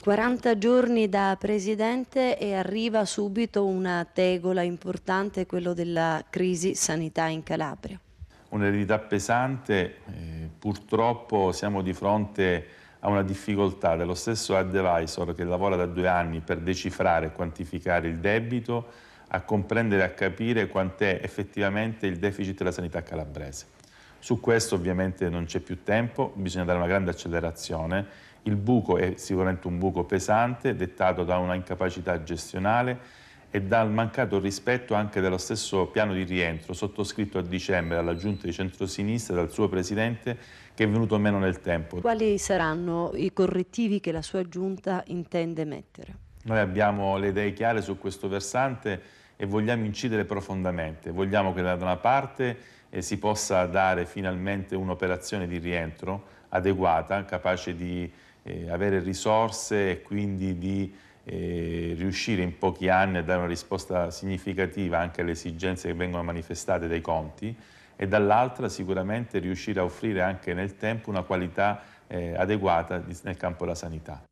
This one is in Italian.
40 giorni da presidente e arriva subito una tegola importante, quello della crisi sanità in Calabria. Un'eredità pesante, eh, purtroppo siamo di fronte a una difficoltà dello stesso advisor che lavora da due anni per decifrare e quantificare il debito, a comprendere e a capire quant'è effettivamente il deficit della sanità calabrese. Su questo ovviamente non c'è più tempo, bisogna dare una grande accelerazione. Il buco è sicuramente un buco pesante, dettato da una incapacità gestionale e dal mancato rispetto anche dello stesso piano di rientro sottoscritto a dicembre dalla giunta di centrosinistra dal suo presidente che è venuto meno nel tempo. Quali saranno i correttivi che la sua giunta intende mettere? Noi abbiamo le idee chiare su questo versante e vogliamo incidere profondamente. Vogliamo che da una parte eh, si possa dare finalmente un'operazione di rientro adeguata, capace di eh, avere risorse e quindi di eh, riuscire in pochi anni a dare una risposta significativa anche alle esigenze che vengono manifestate dai conti e dall'altra sicuramente riuscire a offrire anche nel tempo una qualità eh, adeguata nel campo della sanità.